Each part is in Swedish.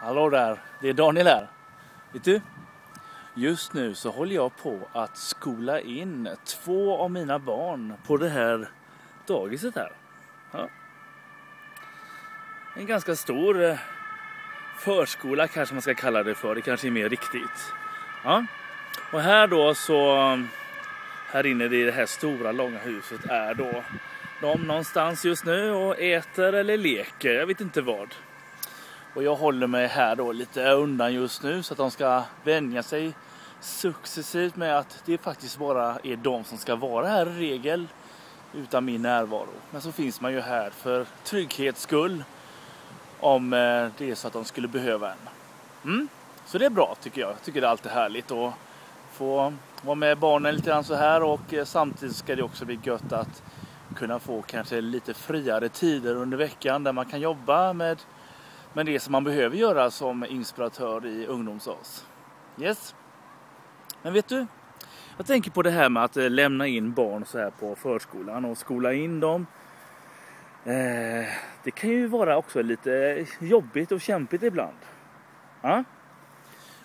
Hallå där, det är Daniel här. Vet du? Just nu så håller jag på att skola in två av mina barn på det här dagiset här. Ja. En ganska stor eh, förskola kanske man ska kalla det för. Det kanske är mer riktigt. Ja. Och här då så, här inne i det här stora långa huset är då de någonstans just nu och äter eller leker. Jag vet inte vad. Och jag håller mig här då lite undan just nu så att de ska vänja sig successivt med att det faktiskt bara är de som ska vara här i regel utan min närvaro. Men så finns man ju här för trygghets skull om eh, det är så att de skulle behöva en. Mm? Så det är bra tycker jag. Jag tycker det är alltid härligt att få vara med barnen lite grann så här och eh, samtidigt ska det också bli gött att kunna få kanske lite friare tider under veckan där man kan jobba med men det som man behöver göra som inspiratör i ungdomsas. Yes. Men vet du? Jag tänker på det här med att eh, lämna in barn så här på förskolan och skola in dem. Eh, det kan ju vara också lite jobbigt och kämpigt ibland. Ja?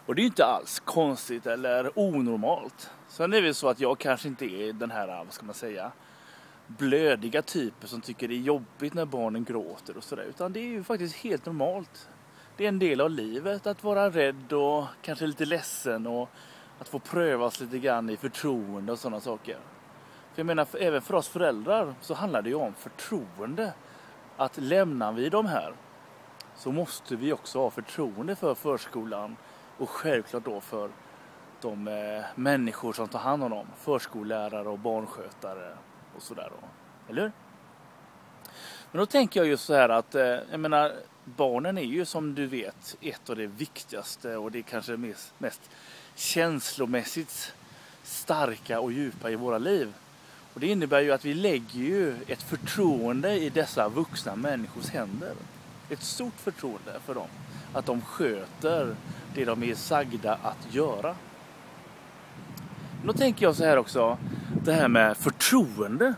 Och det är ju inte alls konstigt eller onormalt. Sen är det väl så att jag kanske inte är den här, vad ska man säga, blödiga typer som tycker det är jobbigt när barnen gråter och sådär. Utan det är ju faktiskt helt normalt. Det är en del av livet att vara rädd och kanske lite ledsen och att få prövas lite grann i förtroende och sådana saker. För jag menar, för, även för oss föräldrar så handlar det ju om förtroende. Att lämnar vi dem här så måste vi också ha förtroende för förskolan och självklart då för de eh, människor som tar hand om dem. Förskollärare och barnskötare och sådär. Eller hur? Men då tänker jag just så här att, eh, jag menar, barnen är ju som du vet ett av det viktigaste och det kanske mest, mest känslomässigt starka och djupa i våra liv. Och det innebär ju att vi lägger ju ett förtroende i dessa vuxna människors händer. Ett stort förtroende för dem. Att de sköter det de är sagda att göra. Då tänker jag så här också, det här med förtroende.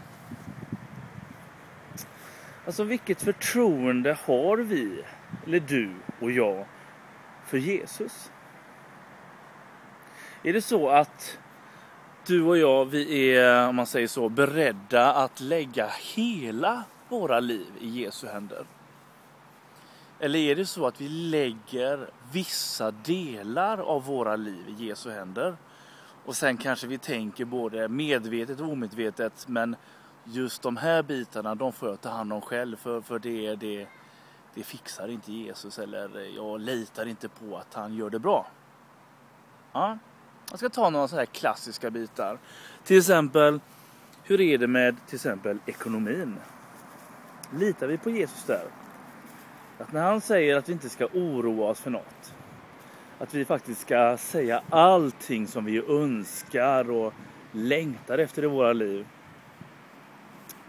Alltså vilket förtroende har vi, eller du och jag, för Jesus? Är det så att du och jag, vi är, om man säger så, beredda att lägga hela våra liv i Jesu händer? Eller är det så att vi lägger vissa delar av våra liv i Jesu händer? Och sen kanske vi tänker både medvetet och omedvetet men just de här bitarna de får jag ta hand om själv för, för det, det, det fixar inte Jesus eller jag litar inte på att han gör det bra. Ja, jag ska ta några så här klassiska bitar. Till exempel, hur är det med till exempel ekonomin? Litar vi på Jesus där? Att när han säger att vi inte ska oroa oss för något. Att vi faktiskt ska säga allting som vi önskar och längtar efter i våra liv.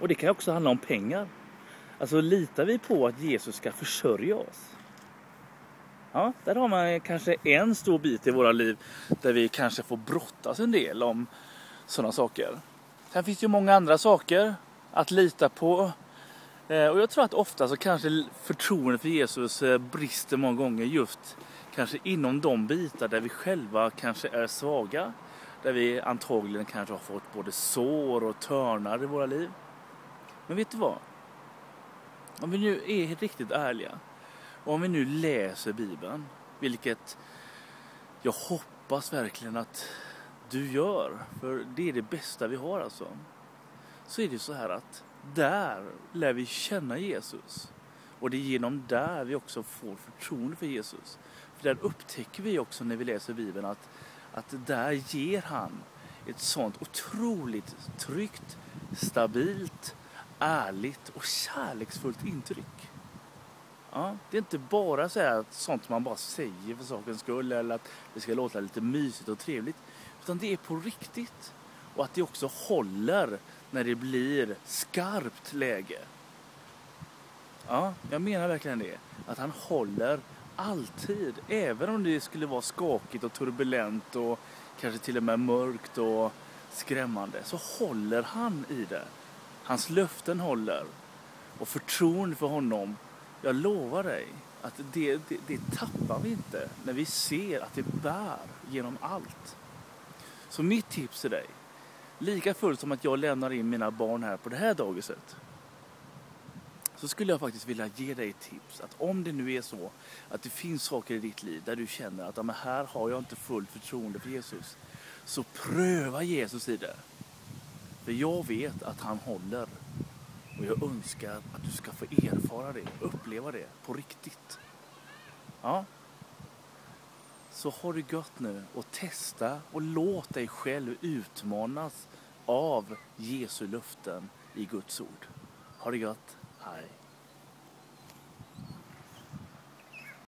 Och det kan också handla om pengar. Alltså litar vi på att Jesus ska försörja oss? Ja, där har man kanske en stor bit i våra liv där vi kanske får brottas en del om sådana saker. Sen finns det ju många andra saker att lita på. Eh, och jag tror att ofta så kanske förtroendet för Jesus eh, brister många gånger just kanske inom de bitar där vi själva kanske är svaga. Där vi antagligen kanske har fått både sår och törnar i våra liv. Men vet du vad? Om vi nu är riktigt ärliga och om vi nu läser Bibeln, vilket jag hoppas verkligen att du gör, för det är det bästa vi har alltså. Så är det så här att där lär vi känna Jesus. Och det är genom där vi också får förtroende för Jesus. För där upptäcker vi också när vi läser Bibeln att, att där ger han ett sånt otroligt tryggt, stabilt, ärligt och kärleksfullt intryck. Ja, det är inte bara så här sånt man bara säger för sakens skull eller att det ska låta lite mysigt och trevligt. Utan det är på riktigt. Och att det också håller när det blir skarpt läge. Ja, jag menar verkligen det. Att han håller alltid. Även om det skulle vara skakigt och turbulent och kanske till och med mörkt och skrämmande. Så håller han i det. Hans löften håller. Och förtroende för honom. Jag lovar dig Att det, det, det tappar vi inte när vi ser att det bär genom allt. Så mitt tips till dig, lika fullt som att jag lämnar in mina barn här på det här dagiset, så skulle jag faktiskt vilja ge dig ett tips. Att om det nu är så att det finns saker i ditt liv där du känner att men här har jag inte fullt förtroende för Jesus. Så pröva Jesus i det. För jag vet att han håller. Och jag önskar att du ska få erfara det, uppleva det på riktigt. Ja. Så har det gott nu och testa och låt dig själv utmanas av Jesu löften i Guds ord. Ha det gott. Aye.